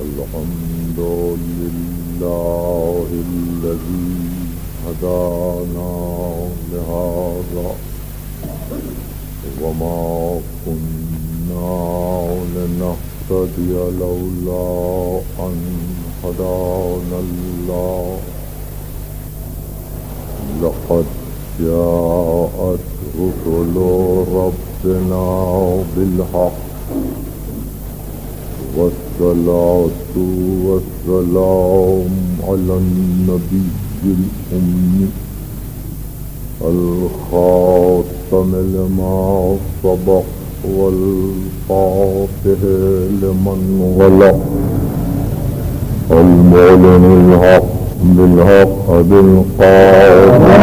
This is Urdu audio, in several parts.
الحمد لله الذي هدانا لهذا وما كنا لنهتدي لولا أن هدانا الله لقد جاءت رسل ربنا بالحق. والصلاة والسلام على النبي الأمي الخاتم لما سبق والفاتح لمن غلق المعلن الحق بالحق بالقادم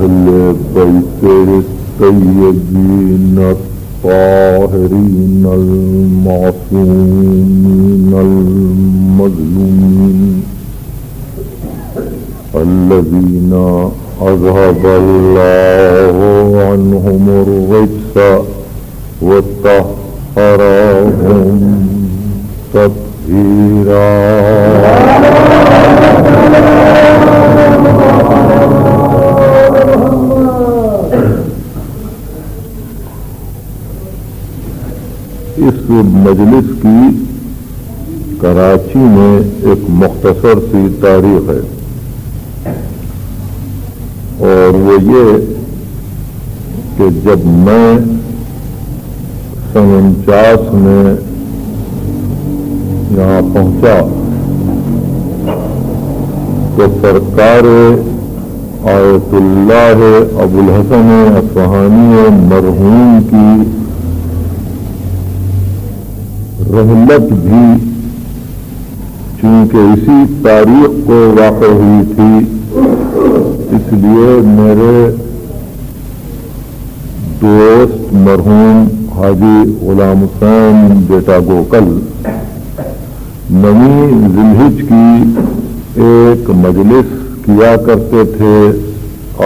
أهل بيت السيدين الطاهرين المعصومين المظلومين الذين أذهب الله عنهم الرجس وطهرهم تطهيرا. اس مجلس کی کراچی میں ایک مختصر سی تاریخ ہے۔ اور وہ یہ کہ جب میں سن انچاس میں یہاں پہنچا تو سرکار آیت اللہ ابو الحسن افہانی مرحوم کی رحلت بھی چونکہ اسی تاریخ کو واقع ہوئی تھی، اس لیے میرے دوست مرحوم حاجی غلام حسین بیٹا گوکل نوی ذلحج کی ایک مجلس کیا کرتے تھے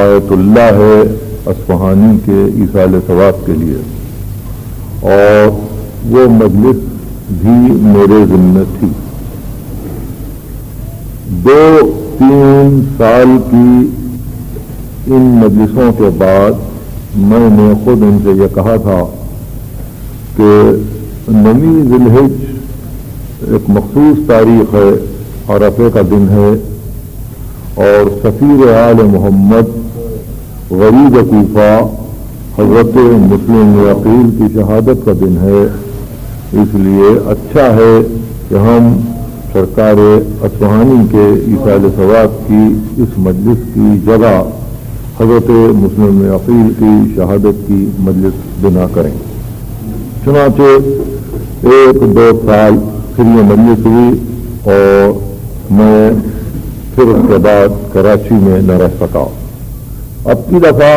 آیت اللہ ہے اسفہانی کے ایسال ثواب کے لیے اور وہ مجلس بھی میرے ذمہ تھی۔ دو تین سال کی ان مجلسوں کے بعد میں نے خود ان سے یہ کہا تھا کہ نمی ذلحج ایک مخصوص تاریخ ہے، عرفے کا دن ہے اور سفیر عال محمد غریب کوفہ حضرت مسلم عقیل کی شہادت کا دن ہے۔ اس لیے اچھا ہے کہ ہم سرکار اسوہانی کے عیسال ثواب کی اس مجلس کی جگہ حضرت مسلم عقیل کی شہادت کی مجلس بنا کریں۔ چنانچہ ایک دو سال پھر یہ مجلس ہوئی اور میں پھر اس کے بعد کراچی میں نہ رہ سکا اب کی دفعہ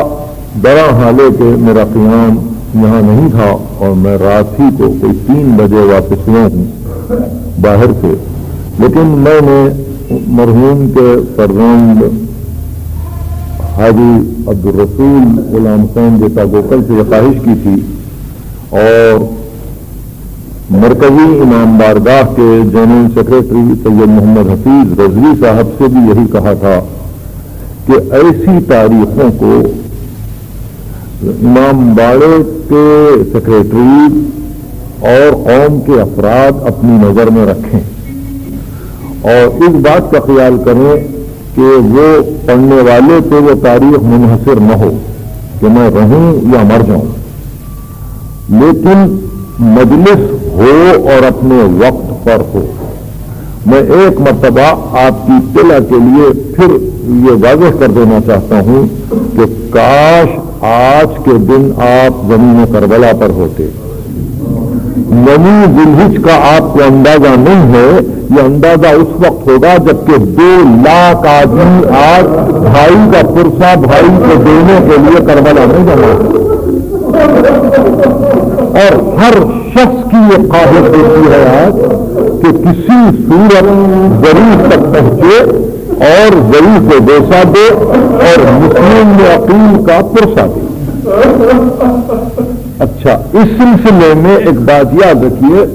بڑا حالے کے میرا قیام یہاں نہیں تھا اور میں رات ہی کو کوئی تین بجے واپس ہوا ہوں باہر سے۔ لیکن میں نے مرحوم کے فرزند حاجی عبدالرسول غلام حسین بیٹا گوکل سے یہ خواہش کی تھی اور مرکزی امام بارگاہ کے جنرل سیکرٹری سید محمد حفیظ رضوی صاحب سے بھی یہی کہا تھا کہ ایسی تاریخوں کو امام باڑے کے سیکرٹری اور قوم کے افراد اپنی نظر میں رکھیں۔ اور اس بات کا خیال کریں کہ وہ پڑھنے والے پہ وہ تاریخ منحصر نہ ہو کہ میں رہوں یا مر جاؤں۔ لیکن مجلس ہو اور اپنے وقت پر ہو۔ میں ایک مرتبہ آپ کی اطلاع کے لیے پھر یہ واضح کر دینا چاہتا ہوں کہ کاش آج کے دن آپ زمین کربلا پر ہوتے نمی یعنی ذلحج کا آپ کو اندازہ نہیں ہے، یہ اندازہ اس وقت ہوگا جبکہ دو لاکھ آدمی آج بھائی کا پرسا بھائی کو دینے کے لیے کربلا میں جمع اور ہر شخص کی یہ خواہش ہوتی ہے آج کہ کسی صورت ضرور تک پہنچے اور ضعیف کو دوسا دے اور مسلم میں عقیل کا پرسا دے اچھا اس سلسلے میں ایک بات یاد رکھیے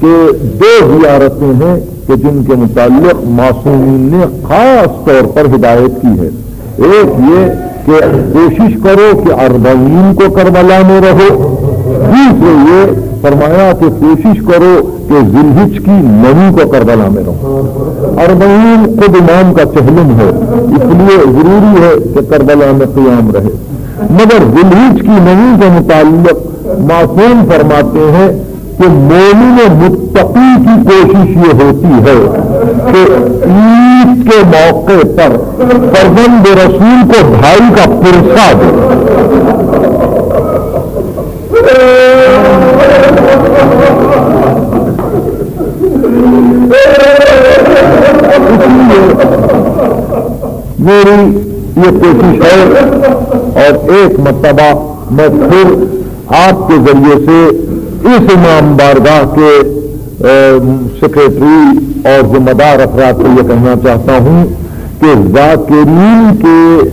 کہ دو زیارتیں ہیں کہ جن کے متعلق معصومین نے خاص طور پر ہدایت کی ہے۔ ایک یہ کہ کوشش کرو کہ اربعین کو کربلا میں رہو۔ دوسرے یہ فرمایا کہ کوشش کرو کہ ذلحج کی نمی کو کربلا میں رہو۔ اربعین خود امام کا چہلم ہے، اس لیے ضروری ہے کہ کربلا میں قیام رہے۔ مگر ذلحج کی نمی کے متعلق معصوم فرماتے ہیں کہ مومن متقی کی کوشش یہ ہوتی ہے کہ عید کے موقع پر فرزند رسول کو بھائی کا پرسا دے۔ میری یہ کوشش ہے اور ایک مرتبہ میں پھر آپ کے ذریعے سے اس امام بارگاہ کے سیکرٹری اور ذمہ دار افراد کو یہ کہنا چاہتا ہوں کہ ذاکرین کے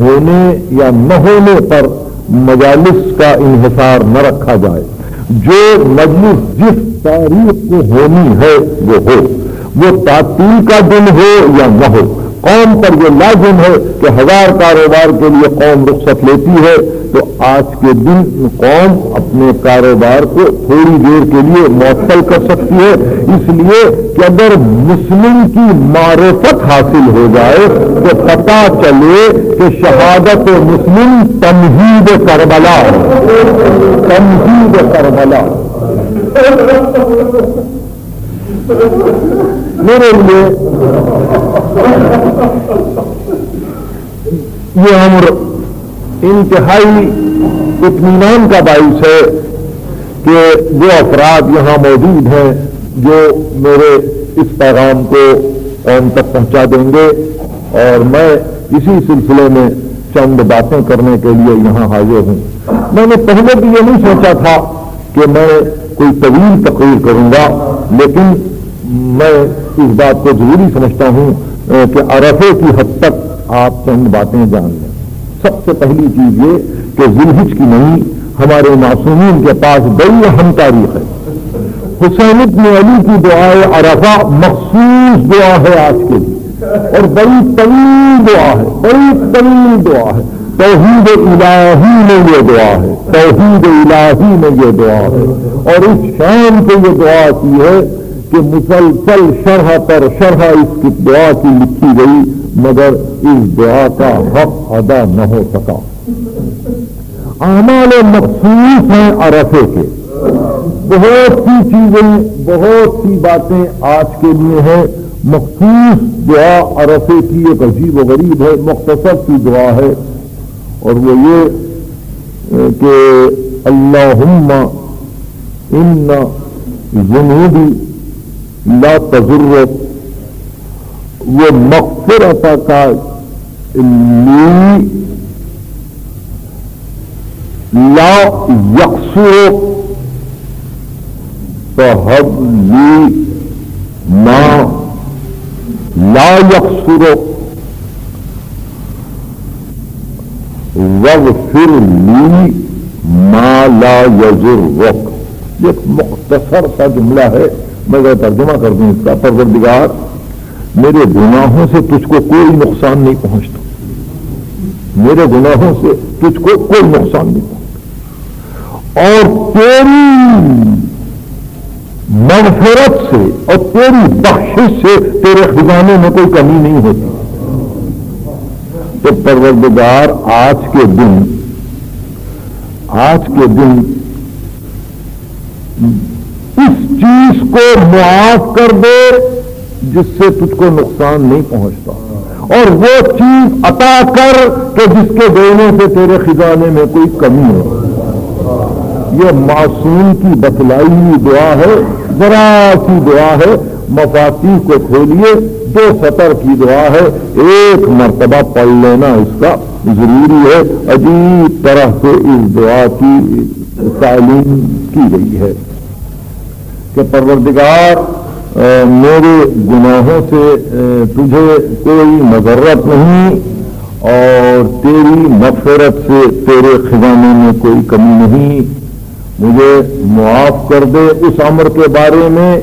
ہونے یا نہ ہونے پر مجالس کا انحصار نہ رکھا جائے۔ جو مجلس جس تاریخ کو ہونی ہے، وہ ہو۔ وہ تعطیل کا دن ہو یا نہ ہو، قوم پر یہ لازم ہے کہ ہزار کاروبار کے لیے قوم رخصت لیتی ہے۔ تو آج کے دن قوم اپنے کاروبار کو تھوڑی دیر کے لیے معطل کر سکتی ہے۔ اس لیے کہ اگر مسلم کی معرفت حاصل ہو جائے تو پتا چلے کہ شہادت مسلم تمہید کربلا۔ تمہید کربلا۔ میرے لیے یہ عمر انتہائی اطمینان کا باعث ہے کہ وہ افراد یہاں موجود ہیں جو میرے اس پیغام کو قوم تک پہنچا دیں گے اور میں اسی سلسلے میں چند باتیں کرنے کے لیے یہاں حاضر ہوں۔ میں نے پہلے بھی یہ نہیں سوچا تھا کہ میں کوئی طویل تقریر کروں گا، لیکن میں اس بات کو ضروری سمجھتا ہوں کہ عرفے کی حد تک آپ چند باتیں جان لیں۔ سب سے پہلی چیز یہ کہ ذلحج کی نہیں ہمارے معصومین کے پاس بڑی اہم تاریخ ہے۔ حسین ابن علی کی دعائے عرفہ مخصوص دعا ہے آج کے لیے۔ اور بڑی طویل دعا ہے، بڑی طویل دعا ہے۔ توحید الہی میں یہ دعا ہے، توحید الہی میں یہ دعا ہے۔ اور اس شام سے یہ دعا کی ہے کہ مسلسل شرح پر شرح اس کی دعا کی لکھی گئی، مگر اس دعا کا حق ادا نہ ہو سکا۔ اعمال مخصوص ہیں عرفے کے۔ بہت سی چیزیں، بہت سی باتیں آج کے لیے ہیں۔ مخصوص دعا عرفے کی ایک عجیب و غریب ہے، مختصر سی دعا ہے۔ اور وہ یہ کہ اللہ ان جنوبی لا تجرت وہ مغفرت کا لی لا یکسو تو حد لی ماں لا یکسرو وغ پھر لی ماں لا یزر ایک مختصر سا جملہ ہے. میں ترجمہ کر دوں اس کا۔ پروردگار، میرے گناہوں سے تجھ کو کوئی نقصان نہیں پہنچتا۔ میرے گناہوں سے تجھ کو کوئی نقصان نہیں پہنچتا۔ اور تیری مغفرت سے اور تیری بخشش سے تیرے خزانے میں کوئی کمی نہیں ہوتی۔ تو پروردگار، آج کے دن، آج کے دن اس چیز کو معاف کر دے جس سے تجھ کو نقصان نہیں پہنچتا۔ اور وہ چیز عطا کر کہ جس کے دینے سے تیرے خزانے میں کوئی کمی ہو۔ یہ معصوم کی بتلائی ہوئی دعا ہے، ذرا سی دعا ہے مفاتی کو کھولیے۔ دو سطر کی دعا ہے، ایک مرتبہ پڑھ لینا اس کا ضروری ہے۔ عجیب طرح سے اس دعا کی تعلیم کی گئی ہے۔ کہ پروردگار میرے گناہوں سے تجھے کوئی مذرت نہیں اور تیری مغفرت سے تیرے خزانے میں کوئی کمی نہیں۔ مجھے معاف کر دے اس عمر کے بارے میں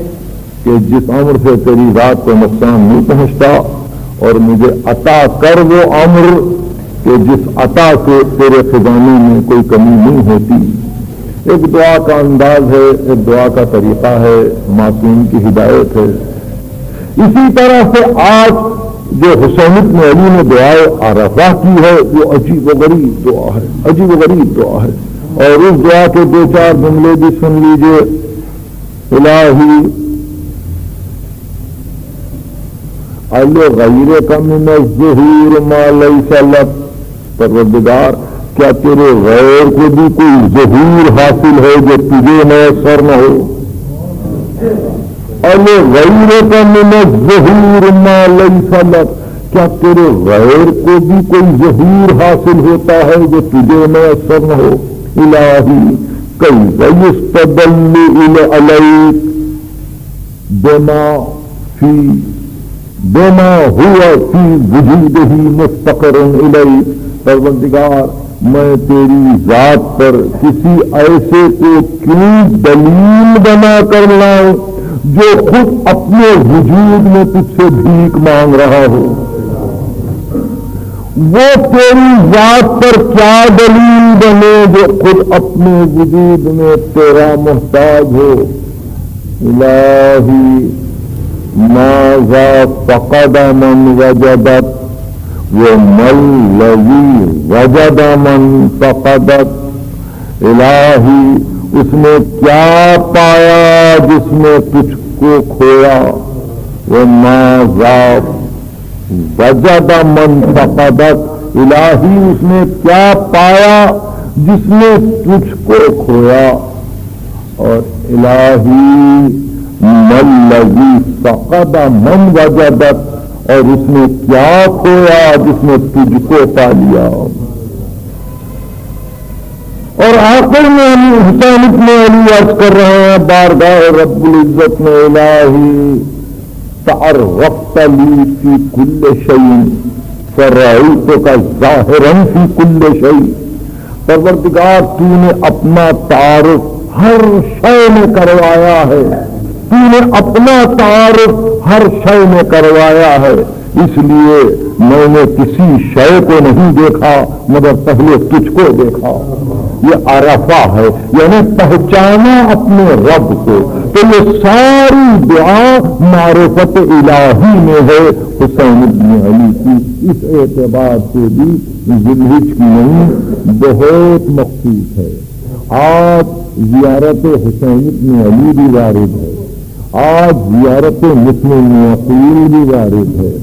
کہ جس عمر سے تیری ذات کو نقصان نہیں پہنچتا اور مجھے عطا کر وہ عمر کہ جس عطا سے تیرے خزانے میں کوئی کمی نہیں ہوتی۔ ایک دعا کا انداز ہے، ایک دعا کا طریقہ ہے معصوم کی ہدایت ہے۔ اسی طرح سے آج جو حسین میں علی نے دعائیں آرفا کی ہے، وہ عجیب و غریب دعا ہے۔ عجیب و غریب دعا ہے۔ اور اس دعا کے دو چار جملے بھی سن لیجیے۔ الہی غیر کا من الظہور ما لیس لک۔ پروردگار کیا تیرے غیر کو بھی کوئی ظہور حاصل ہے جو تجھے میسر نہ ہو؟ غیر کا من الظہور ما لیس کیا تیرے غیر کو بھی کوئی ظہور حاصل ہوتا ہے جو تجھے میسر نہ ہو؟ الہی، کئی ویستدل علیک۔ بما فی، بما ہوا فی وجود ہی مستقر الی پروردگار میں تیری ذات پر کسی ایسے کو کیوں دلیل بنا کر لاؤں جو خود اپنے وجود میں تجھ سے بھیک مانگ رہا ہو؟ وہ تیری ذات پر کیا دلیل بنے جو خود اپنے وجود میں تیرا محتاج ہو؟ الہی، ماذا فقد من وجدت ومن الذي وجد من فقدت الہی اس نے کیا پایا جس نے تجھ کو کھویا؟ وہ ماذا وجد من فقدت الہی اس نے کیا پایا جس نے تجھ کو کھویا؟ اور الہی ملزی فقد من وجدت اور اس نے کیا کھویا جس نے تجھ کو پا لیا؟ اور آخر میں ہم حسین اتنے علی عرض کر رہے ہیں، بارگاہ رب العزت میں الہی تعرفت لی فی کل شعی فرعیت کا ظاہرا فی کل شعی پروردگار، تو نے اپنا تعارف ہر شے میں کروایا ہے۔ نے اپنا تعارف ہر شے میں کروایا ہے۔ اس لیے میں نے کسی شے کو نہیں دیکھا، مگر پہلے تجھ کو دیکھا۔ یہ عرفہ ہے یعنی پہچانا اپنے رب کو۔ تو یہ ساری دعا معرفت الہی میں ہے۔ حسین ابن علی کی اس اعتبار سے بھی زلحج کی نہیں بہت مخصوص ہے۔ آج زیارت حسین ابن علی بھی وارد ہے آج زیارت مسلم عقیل بھی وارد ہے۔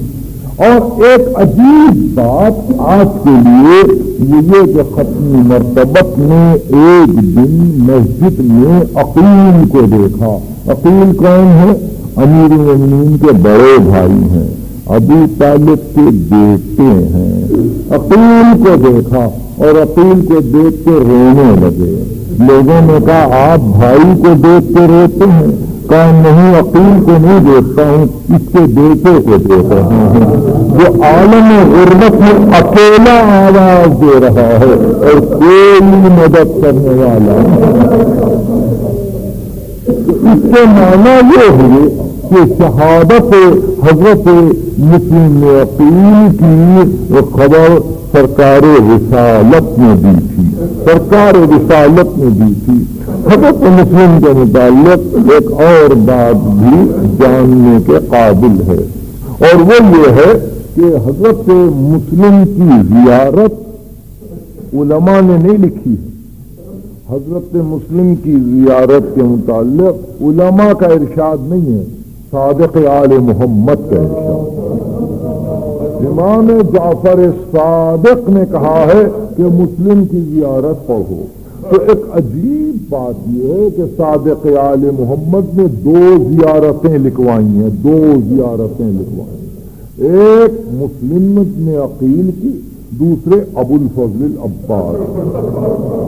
اور ایک عجیب بات آج کے لیے یہ کہ ختم مرتبت نے ایک دن مسجد میں عقیل کو دیکھا۔ عقیل کون ہے؟ امیر امین کے بڑے بھائی ہیں۔ ابھی طالب کے بیٹے ہیں۔ عقیل کو دیکھا اور عقیل کو دیکھ کے رونے لگے۔ لوگوں نے کہا، آپ بھائی کو دیکھ کے روتے ہیں۔ نہیں عقیل کو نہیں دیکھتا ہوں، اس کے بیٹے کو دیکھ رہا ہوں۔ جو عالم غربت میں اکیلا آواز دے رہا ہے اور کوئی مدد کرنے والا اس کے معنی یہ ہوئے کہ شہادت حضرت مسلم عقیل کی خبر سرکار رسالت میں دی تھی۔ سرکار رسالت میں دی تھی۔ حضرت مسلم کے متعلق ایک اور بات بھی جاننے کے قابل ہے۔ اور وہ یہ ہے کہ حضرت مسلم کی زیارت علماء نے نہیں لکھی۔ ہے حضرت مسلم کی زیارت کے متعلق علماء کا ارشاد نہیں ہے۔ صادق آل محمد کا ارشاد۔ امام جعفر صادق نے کہا ہے کہ مسلم کی زیارت پڑھو۔ تو ایک عجیب بات یہ ہے کہ صادق آل محمد نے دو زیارتیں لکھوائی ہیں، دو زیارتیں لکھوائی ہیں۔ ایک مسلم نے عقیل کی، دوسرے ابو الفضل عباس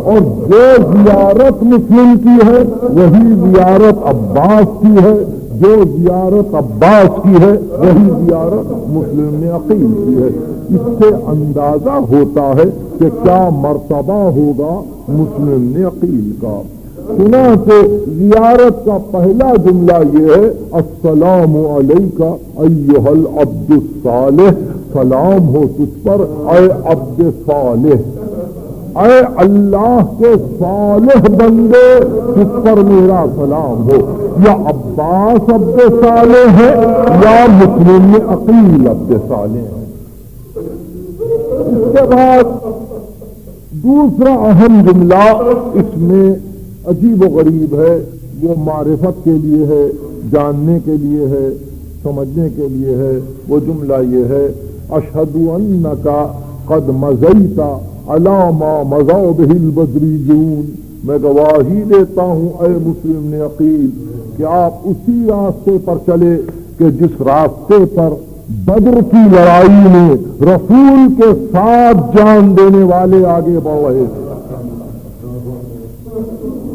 اور جو زیارت مسلم کی ہے، وہی زیارت عباس کی ہے۔ جو زیارت عباس کی ہے، وہی زیارت مسلم نے عقیل کی ہے۔ اس سے اندازہ ہوتا ہے کہ کیا مرتبہ ہوگا مسلم نے عقیل کا۔ سنا سے زیارت کا پہلا جملہ یہ ہے، السلام علیکہ ایوہ العبد الصالح۔ سلام ہو تجھ پر، اے عبد صالح۔ اے اللہ کے صالح بندے تجھ پر میرا سلام ہو؟ یا عباس عبد صالح ہے یا مسلم عقیل عبد صالح ہے؟ اس کے بعد دوسرا اہم جملہ اس میں عجیب و غریب ہے، وہ معرفت کے لیے ہے، جاننے کے لیے ہے، سمجھنے کے لیے ہے۔ وہ جملہ یہ ہے اشد ان کا قد مزیتا علامہ مزا بہل بدری جون میں گواہی دیتا ہوں اے مسلم نے عقیل کہ آپ اسی راستے پر چلے کہ جس راستے پر بدر کی لڑائی میں رسول کے ساتھ جان دینے والے آگے بڑھ رہے تھے۔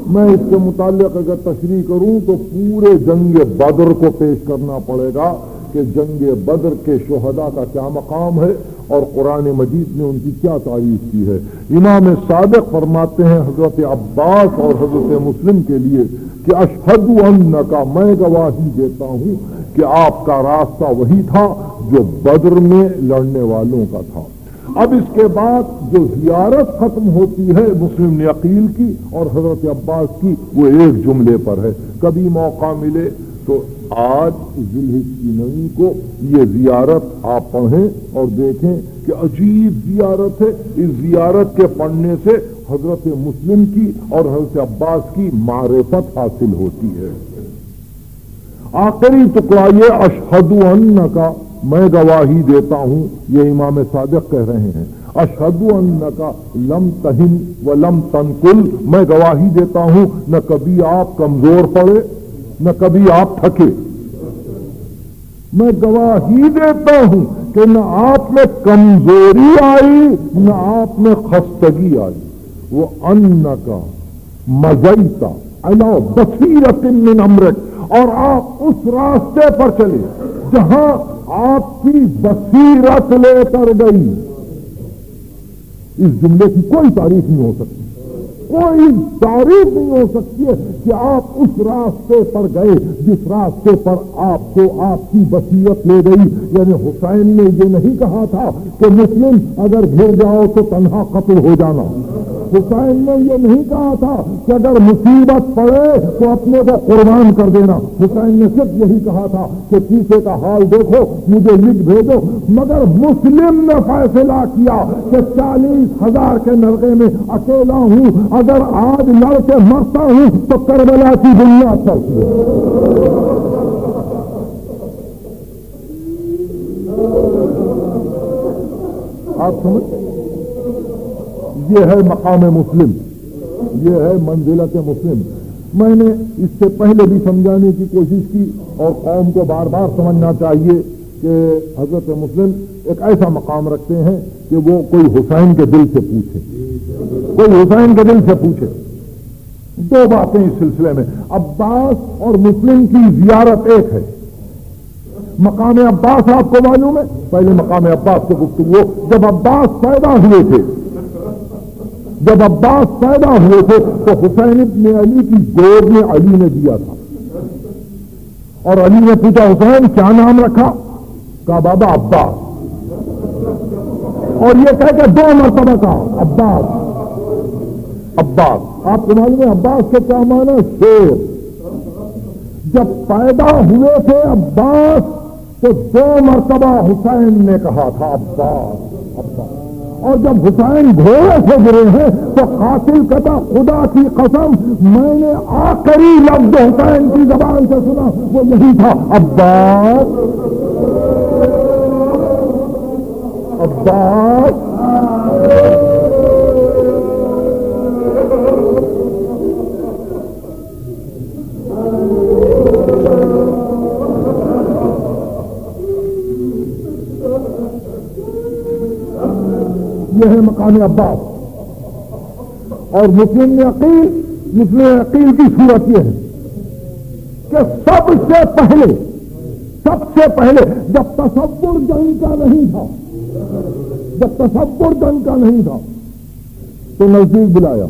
میں اس کے متعلق اگر تشریح کروں تو پورے جنگ بدر کو پیش کرنا پڑے گا کہ جنگ بدر کے شہداء کا کیا مقام ہے۔ اور قرآن مجید نے ان کی کیا تعریف کی ہے؟ امام صادق فرماتے ہیں حضرت عباس اور حضرت مسلم کے لیے کہ اشہد ان کا میں گواہی دیتا ہوں کہ آپ کا راستہ وہی تھا جو بدر میں لڑنے والوں کا تھا۔ اب اس کے بعد جو زیارت ختم ہوتی ہے مسلم نے عقیل کی اور حضرت عباس کی، وہ ایک جملے پر ہے۔ کبھی موقع ملے تو آج ذلحج کو یہ زیارت آپ پڑھیں اور دیکھیں کہ عجیب زیارت ہے اس زیارت کے پڑھنے سے حضرت مسلم کی اور حضرت عباس کی معرفت حاصل ہوتی ہے۔ آخری ٹکڑا یہ اشہد ان کا میں گواہی دیتا ہوں، یہ امام صادق کہہ رہے ہیں۔ اشد ان کا لم تہن و لم تنکل، میں گواہی دیتا ہوں، نہ کبھی آپ کمزور پڑے نہ کبھی آپ تھکے۔ میں گواہی دیتا ہوں کہ نہ آپ میں کمزوری آئی، نہ آپ میں خستگی آئی۔ وہ ان کا مزیتا اللہ بصیرت من امرک۔ اور آپ اس راستے پر چلے جہاں آپ کی بصیرت لے کر گئی۔ اس جملے کی کوئی تعریف نہیں ہو سکتی۔ کوئی تعریف نہیں ہو سکتی ہے کہ آپ اس راستے پر گئے جس راستے پر آپ کو آپ کی بصیرت لے گئی۔ یعنی حسین نے یہ نہیں کہا تھا کہ مسلم اگر گھر جاؤ تو تنہا قتل ہو جانا۔ حسین نے یہ نہیں کہا تھا کہ اگر مصیبت پڑے تو اپنے کو قربان کر دینا۔ حسین نے صرف یہی کہا تھا کہ پیچھے کا حال دیکھو، مجھے لکھ بھیجو۔ مگر مسلم نے فیصلہ کیا کہ چالیس ہزار کے نرگے میں اکیلا ہوں۔ اگر آج لڑ کے مرتا ہوں تو کربلا کی دنیا چلتی آپ سمجھ؟ یہ ہے مقام مسلم۔ یہ ہے منزلت مسلم۔ میں نے اس سے پہلے بھی سمجھانے کی کوشش کی اور قوم کو بار بار سمجھنا چاہیے۔ کہ حضرت مسلم ایک ایسا مقام رکھتے ہیں کہ وہ کوئی حسین کے دل سے پوچھے۔ کوئی حسین کے دل سے پوچھے۔ دو باتیں اس سلسلے میں۔ عباس اور مسلم کی زیارت ایک ہے۔ مقام عباس آپ کو معلوم ہے؟ پہلے مقام عباس سے گفتگو۔ جب عباس پیدا ہوئے تھے، جب عباس پیدا ہوئے تھے تو حسین ابن علی کی گود میں علی نے دیا تھا۔ اور علی نے پوچھا، حسین کیا نام رکھا؟ کہا بابا عباس۔ اور یہ کہہ کہ دو مرتبہ کا عباس عباس۔ آپ کو معلوم ہے عباس کے کیا مانا شیر۔ جب پیدا ہوئے تھے عباس، تو دو مرتبہ حسین نے کہا تھا، عباس عباس۔ اور جب حسین گھوڑے سے گرے ہیں، تو قاتل کتا خدا کی قسم، میں نے آخری لفظ حسین کی زبان سے سنا، وہ نہیں تھا، عباس۔ عباس یہ ہے مقام عباس اور مسلم عقیل مسلم عقیل کی صورت یہ ہے کہ سب سے پہلے سب سے پہلے جب تصور جنگ کا نہیں تھا جب تصور جنگ کا نہیں تھا، تو نزدیک بلایا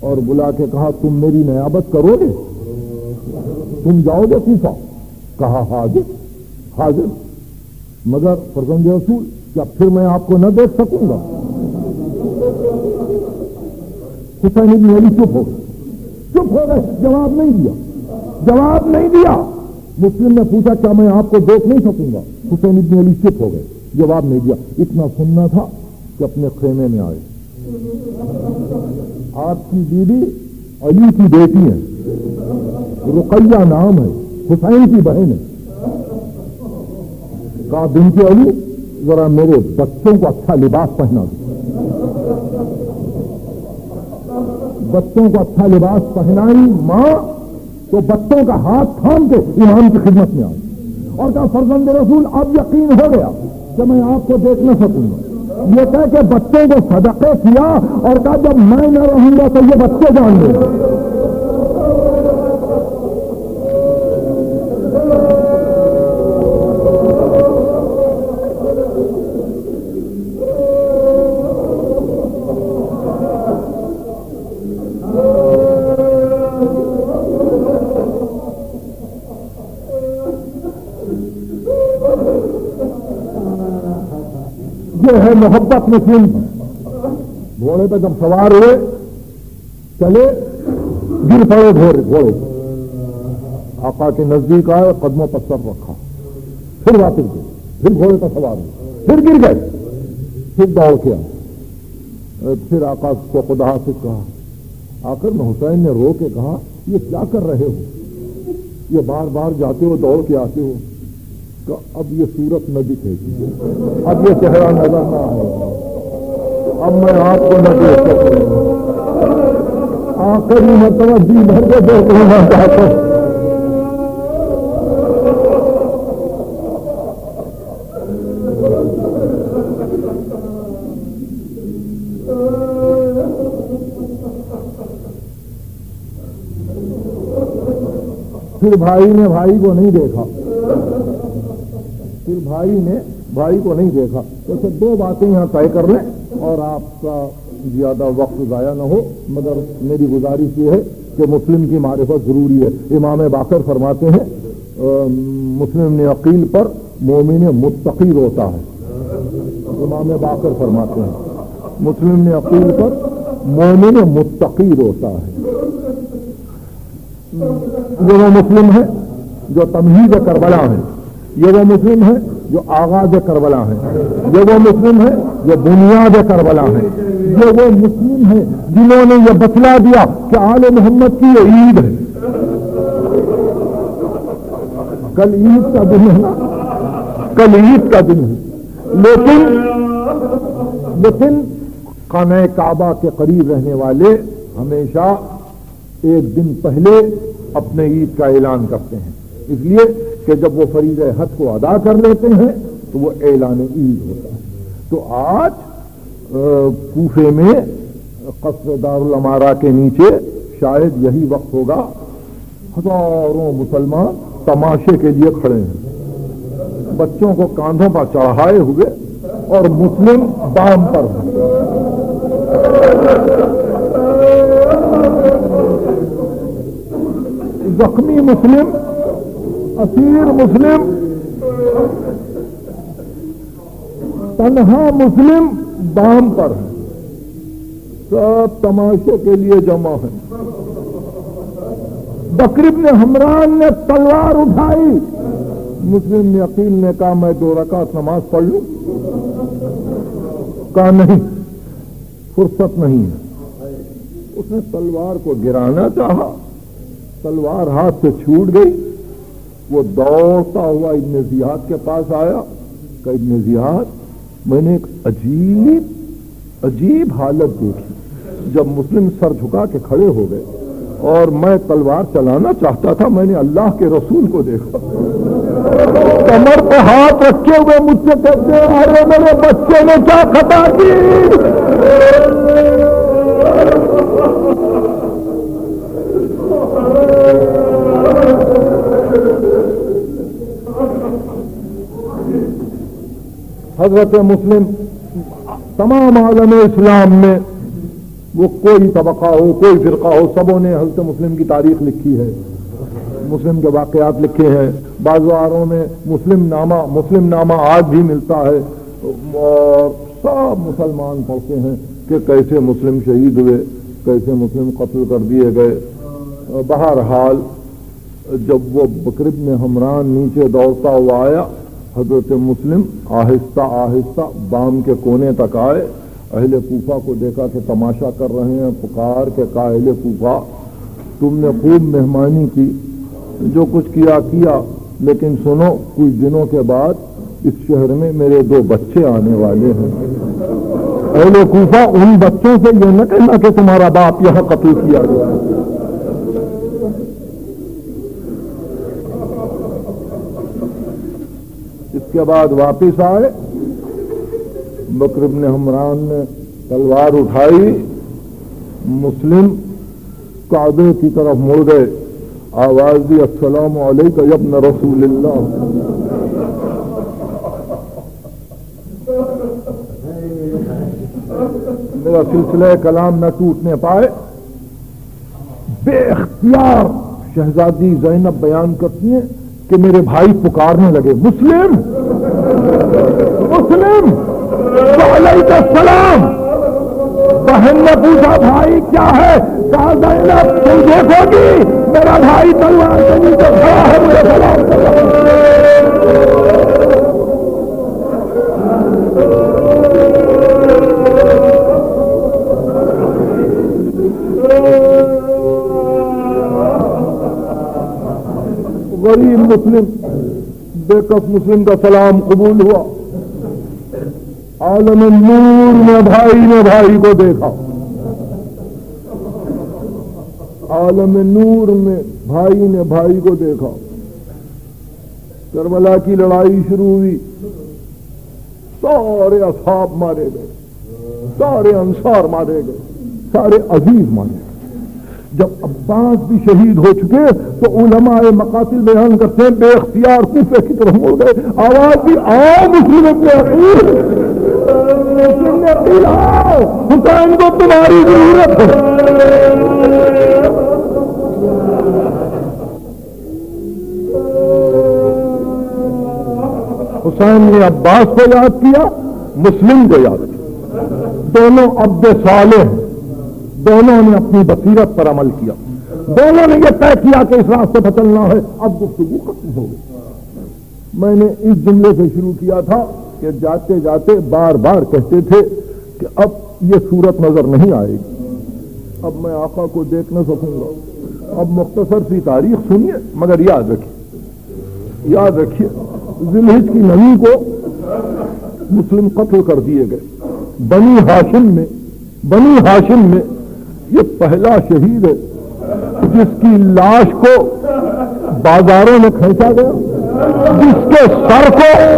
اور بلا کے کہا، تم میری نیابت کرو گے؟ تم جاؤ گے کوفہ کہا، حاضر حاضر۔ مگر فرزند رسول، کیا پھر میں آپ کو نہ دیکھ سکوں گا؟ حسین ابن علی چپ ہو گئے۔ چپ ہو گئے، جواب نہیں دیا۔ جواب نہیں دیا۔ مسلم نے پوچھا، کیا میں آپ کو دیکھ نہیں سکوں گا؟ حسین ابن علی چپ ہو گئے۔ جواب نہیں دیا۔ اتنا سننا تھا کہ اپنے خیمے میں آئے۔ آپ کی بیوی علی کی بیٹی ہے۔ رقیہ نام ہے۔ حسین کی بہن ہے۔ کہا بن کے علی، ذرا میرے بچوں کو اچھا لباس پہنا دو۔ بچوں کو اچھا لباس پہنائی، ماں تو بچوں کا ہاتھ تھام کے امام کی خدمت میں آئی۔ اور کہا، فرزند رسول، اب یقین ہو گیا۔ کہ میں آپ کو دیکھ نہ سکوں۔ گا یہ کہہ کہ بچوں کو صدقے کیا اور کہا جب میں نہ رہوں گا تو یہ بچے جان گے محبت مسلم گھوڑے پہ جب سوار ہوئے، چلے گر پڑے، گھوڑے گھوڑے آقا کے نزدیک آئے، قدموں پر سر رکھا۔ پھر واپس گئے۔ پھر گھوڑے پہ سوار ہوئے۔ پھر گر گئے۔ پھر دوڑ کے آئے۔ پھر آقا کو خدا سے کہا، آخر میں حسین نے رو کے کہا، یہ کیا کر رہے ہو؟ یہ بار بار جاتے ہو، دوڑ کے آتے ہو۔ کہ اب یہ صورت نہ دکھے گی اب یہ چہرہ نظر نہ آئے اب میں آپ کو نہ دیکھ سکوں۔ آخری مرتبہ جی بھر کے دیکھ دیکھنا چاہتا ہوں پھر بھائی نے بھائی کو نہیں دیکھا۔ پھر بھائی نے بھائی کو نہیں دیکھا، تو دو باتیں یہاں طے کر لیں اور آپ کا زیادہ وقت ضائع نہ ہو، مگر میری گزارش یہ ہے کہ مسلم کی معرفت ضروری ہے۔ امام باقر فرماتے ہیں مسلم نے عقیل پر مومن متقی ہوتا ہے۔ امام باقر فرماتے ہیں، مسلم نے عقیل پر مومن متقی ہوتا ہے۔ یہ وہ مسلم ہے، جو تمہید کربلا ہے یہ وہ مسلم ہے جو آغاز کربلا ہے۔ یہ وہ مسلم ہے جو بنیاد کربلا ہے۔ یہ وہ مسلم ہے جنہوں نے یہ بتلا دیا کہ آل محمد کی یہ عید ہے۔ کل عید کا دن ہے۔ کل عید کا دن ہے۔ لیکن لیکن خانہ کعبہ کے قریب رہنے والے ہمیشہ ایک دن پہلے اپنے عید کا اعلان کرتے ہیں۔ اس لیے کہ جب وہ فریض حد کو ادا کر لیتے ہیں تو وہ اعلان عید ہوتا ہے۔ تو آج کوفے میں قصر دارالمارا کے نیچے شاید یہی وقت ہوگا، ہزاروں مسلمان تماشے کے لیے کھڑے ہیں۔ بچوں کو کاندھوں پر چڑھائے ہوئے اور مسلم بام پر زخمی مسلم اسیر مسلم، تنہا مسلم بام پر ہے۔ سب تماشے کے لیے جمع ہے بکریب نے حمران نے تلوار اٹھائی۔ مسلم نے عقیل نے کہا، میں دو رکعت نماز پڑھ لوں۔ کہا، نہیں، فرصت نہیں ہے۔ اس نے تلوار کو گرانا چاہا۔ تلوار ہاتھ سے چھوٹ گئی۔ وہ دوڑتا ہوا ابن زیاد کے پاس آیا کہ ابن زیاد، میں نے ایک عجیب عجیب حالت دیکھی۔ جب مسلم سر جھکا کے کھڑے ہو گئے اور میں تلوار چلانا چاہتا تھا، میں نے اللہ کے رسول کو دیکھا۔ کمر پہ ہاتھ رکھے ہوئے مجھ سے کہتے ارے میرے بچے نے کیا خطا کی؟ حضرت مسلم تمام عالم اسلام میں وہ کوئی طبقہ ہو، کوئی فرقہ ہو، سبوں نے حضرت مسلم کی تاریخ لکھی ہے۔ مسلم کے واقعات لکھے ہیں۔ بازاروں میں مسلم نامہ مسلم نامہ آج بھی ملتا ہے۔ اور سب مسلمان پڑھتے ہیں کہ کیسے مسلم شہید ہوئے، کیسے مسلم قتل کر دیے گئے۔ بہرحال جب وہ بکرب میں ہمران نیچے دوڑتا ہوا آیا حضرت مسلم آہستہ آہستہ بام کے کونے تک آئے۔ اہل کوفہ کو دیکھا کہ تماشا کر رہے ہیں، پکار کے کا اہل کوفہ، تم نے خوب مہمانی کی، جو کچھ کیا کیا، لیکن سنو، کچھ دنوں کے بعد اس شہر میں میرے دو بچے آنے والے ہیں۔ اہل کوفہ، ان بچوں سے یہ نہ کہنا کہ تمہارا باپ یہاں قتل کیا گیا اس کے بعد واپس آئے۔ بکرب نے حمران نے تلوار اٹھائی۔ مسلم کعبے کی طرف مڑ گئے۔ آواز دی، السلام علیکم ابن رسول اللہ. میرا سلسلہ کلام نہ ٹوٹنے پائے۔ بے اختیار شہزادی زینب بیان کرتی ہیں۔ کہ میرے بھائی پکارنے لگے، مسلم! مسلم! السلام! بہن نے پوچھا، بھائی کیا ہے؟ کہا، زینب، تم دیکھو گی، میرا بھائی تلوار کے نیچے کھڑا ہے، مجھے سلام مسلم بے کف مسلم کا سلام قبول ہوا۔ عالم نور میں بھائی نے بھائی کو دیکھا۔ عالم نور میں بھائی نے بھائی کو دیکھا۔ کربلا کی لڑائی شروع ہوئی۔ سارے اصحاب مارے گئے۔ سارے انصار مارے گئے۔ سارے عزیز مارے گئے۔ جب عباس بھی شہید ہو چکے تو علماء مقاتل بیان کرتے ہیں، بے اختیار کوفے کی طرف ہو گئے۔ آواز بھی آؤ مسلم حسین کو تمہاری ضرورت ہے۔ حسین نے عباس کو یاد کیا، مسلم کو یاد کیا۔ دونوں عبد صالح ہیں۔ دونوں نے اپنی بصیرت پر عمل کیا۔ دونوں نے یہ طے کیا کہ اس راستے پر چلنا ہے۔ اب گفتگو ختم ہو گئی۔ میں نے اس جملے سے شروع کیا تھا کہ جاتے جاتے بار بار کہتے تھے کہ اب یہ صورت نظر نہیں آئے گی۔ اب میں آقا کو دیکھ نہ سکوں گا۔ اب مختصر سی تاریخ سنیے، مگر یاد رکھیے۔ یاد رکھیے ذلحج کی نمی کو مسلم قتل کر دیے گئے۔ بنی ہاشم میں، بنی ہاشم میں یہ پہلا شہید ہے جس کی لاش کو بازاروں میں کھینچا گیا، جس کے سر کو،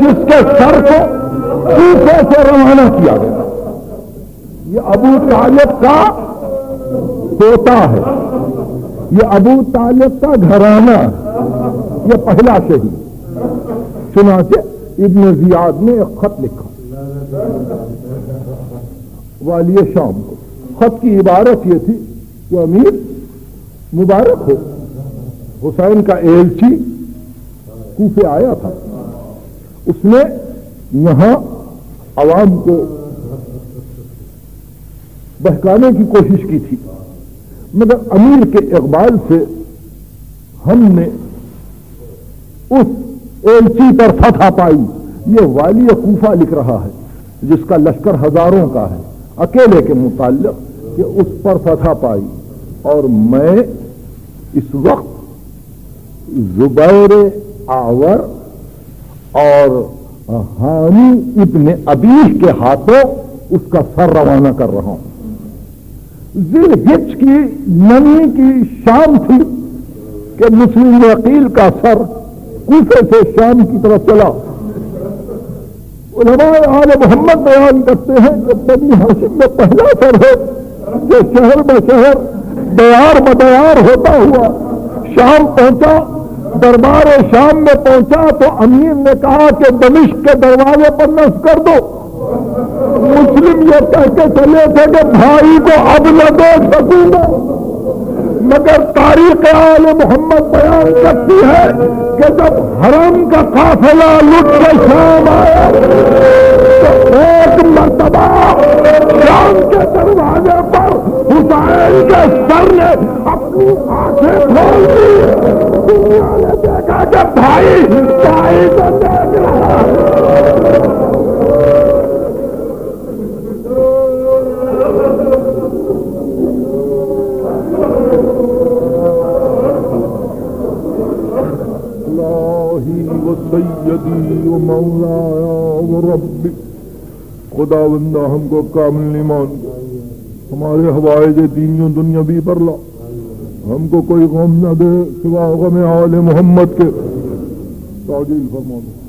جس کے سر کو کوفے سے روانہ کیا گیا۔ یہ ابو طالب کا پوتا ہے۔ یہ ابو طالب کا گھرانہ یہ پہلا شہید۔ چنانچہ ابن زیاد نے ایک خط لکھا۔ والی شام کو۔ خط کی عبارت یہ تھی کہ امیر مبارک ہو۔ حسین کا ایلچی کوفے آیا تھا۔ اس نے یہاں عوام کو بہکانے کی کوشش کی تھی۔ مگر امیر کے اقبال سے ہم نے اس ایلچی پر فتح پائی۔ یہ والی کوفہ لکھ رہا ہے، جس کا لشکر ہزاروں کا ہے۔ اکیلے کے متعلق کہ اس پر فتح پائی۔ اور میں اس وقت زبیر آور اور حامی ابن ابیش کے ہاتھوں اس کا سر روانہ کر رہا ہوں۔ ذل ہچ کی نمی کی شام تھی کہ مسلم عقیل کا سر کوفے سے شام کی طرف چلا۔ علماء آل محمد بیان کرتے ہیں کہ بنی ہاشم میں پہلا سر ہے۔ جو شہر میں شہر دیار بدیار ہوتا ہوا شام پہنچا، دربار شام میں پہنچا تو امیر نے کہا کہ دمشق کے دروازے پر نصب کر دو۔ مسلم یہ کہہ کے چلے تھے کہ بھائی کو اب نہ دے سکوں گا۔ مگر تاریخ آل محمد بیان کرتی ہے کہ جب حرم کا قافلہ لٹ کے شام آیا تو ایک مرتبہ شام کے دروازے پر حسین کے سر نے اپنی آنکھیں کھول دی۔ دنیا نے دیکھا کہ بھائی بھائی کو دیکھ رہا۔ الہی و سیدی و مولایا و ربی خدا بندہ ہم کو کامل ایمان دے ہمارے حوائج دینیوں دنیا دنیاوی پر لا ہم کو کوئی غم نہ دے سوا غم آل محمد کے۔ تعجیل فرما دے